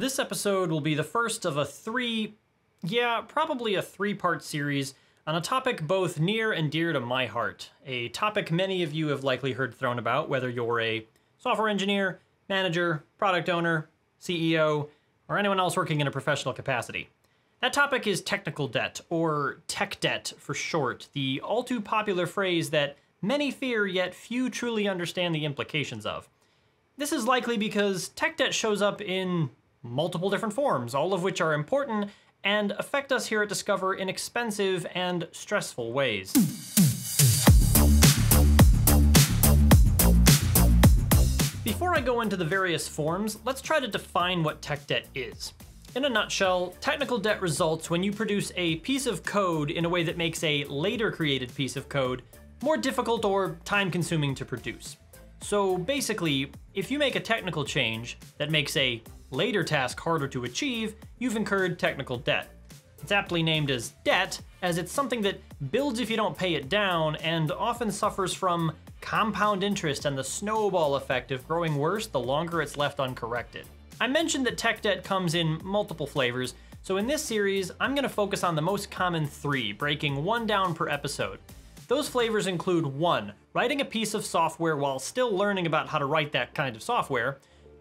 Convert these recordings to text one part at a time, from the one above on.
This episode will be the first of a three, yeah, probably a three part series on a topic both near and dear to my heart. A topic many of you have likely heard thrown about, whether you're a software engineer, manager, product owner, CEO, or anyone else working in a professional capacity. That topic is technical debt, or tech debt for short, the all too popular phrase that many fear yet few truly understand the implications of. This is likely because tech debt shows up in multiple different forms, all of which are important and affect us here at Discover in expensive and stressful ways. Before I go into the various forms, let's try to define what tech debt is. In a nutshell, technical debt results when you produce a piece of code in a way that makes a later created piece of code more difficult or time consuming to produce. So basically, if you make a technical change that makes a later task harder to achieve, you've incurred technical debt. It's aptly named as debt, as it's something that builds if you don't pay it down and often suffers from compound interest and the snowball effect of growing worse the longer it's left uncorrected. I mentioned that tech debt comes in multiple flavors, so in this series, I'm going to focus on the most common three, breaking one down per episode. Those flavors include 1. Writing a piece of software while still learning about how to write that kind of software.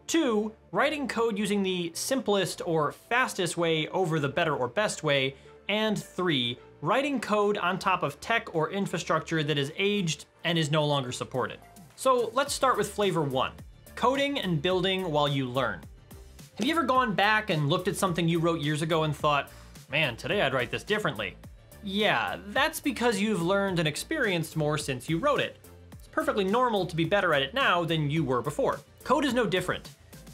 2. Writing code using the simplest or fastest way over the better or best way. And 3. Writing code on top of tech or infrastructure that is aged and is no longer supported. So let's start with flavor 1. Coding and building while you learn. Have you ever gone back and looked at something you wrote years ago and thought, man, today I'd write this differently? Yeah, that's because you've learned and experienced more since you wrote it. Perfectly normal to be better at it now than you were before. Code is no different.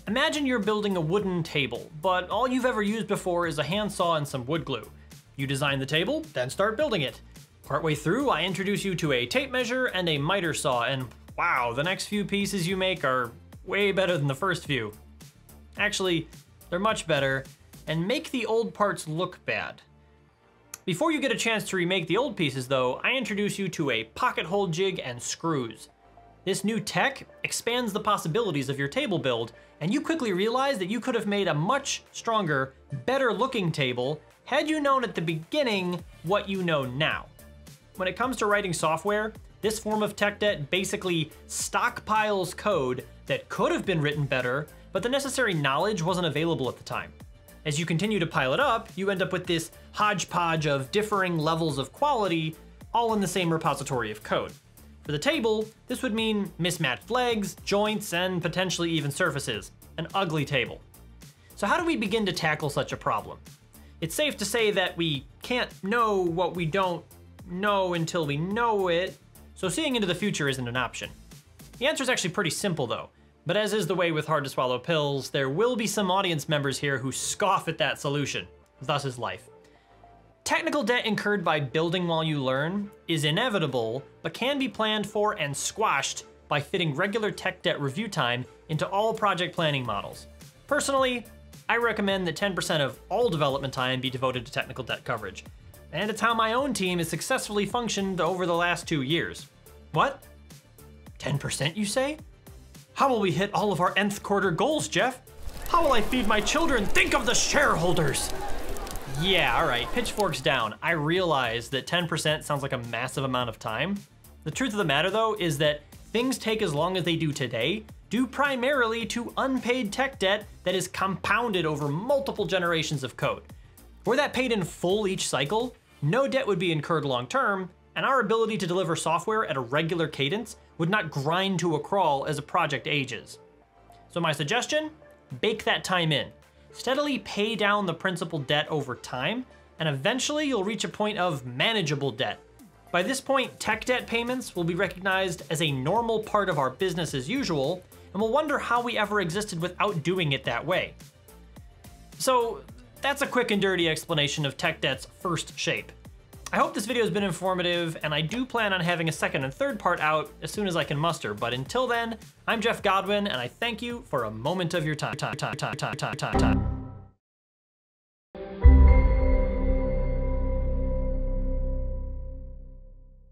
Imagine you're building a wooden table, but all you've ever used before is a handsaw and some wood glue. You design the table, then start building it. Partway through, I introduce you to a tape measure and a miter saw, and wow, the next few pieces you make are way better than the first few. Actually, they're much better, and make the old parts look bad. Before you get a chance to remake the old pieces though, I introduce you to a pocket hole jig and screws. This new tech expands the possibilities of your table build, and you quickly realize that you could have made a much stronger, better looking table had you known at the beginning what you know now. When it comes to writing software, this form of tech debt basically stockpiles code that could have been written better but the necessary knowledge wasn't available at the time. As you continue to pile it up, you end up with this hodgepodge of differing levels of quality, all in the same repository of code. For the table, this would mean mismatched legs, joints, and potentially even surfaces. An ugly table. So how do we begin to tackle such a problem? It's safe to say that we can't know what we don't know until we know it, so seeing into the future isn't an option. The answer is actually pretty simple though. But as is the way with hard to swallow pills, there will be some audience members here who scoff at that solution. Thus is life. Technical debt incurred by building while you learn is inevitable, but can be planned for and squashed by fitting regular tech debt review time into all project planning models. Personally, I recommend that 10% of all development time be devoted to technical debt coverage. And it's how my own team has successfully functioned over the last two years. What? 10% you say? How will we hit all of our nth quarter goals, Geoff? How will I feed my children? Think of the shareholders! Yeah, all right, pitchforks down. I realize that 10% sounds like a massive amount of time. The truth of the matter though is that things take as long as they do today due primarily to unpaid tech debt that is compounded over multiple generations of code. Were that paid in full each cycle, no debt would be incurred long term, and our ability to deliver software at a regular cadence would not grind to a crawl as a project ages. So my suggestion, bake that time in. Steadily pay down the principal debt over time, and eventually you'll reach a point of manageable debt. By this point, tech debt payments will be recognized as a normal part of our business as usual, and we'll wonder how we ever existed without doing it that way. So that's a quick and dirty explanation of tech debt's first shape. I hope this video has been informative, and I do plan on having a second and third part out as soon as I can muster, but until then, I'm Geoff Godwin, and I thank you for a moment of your time. time, time, time, time, time, time.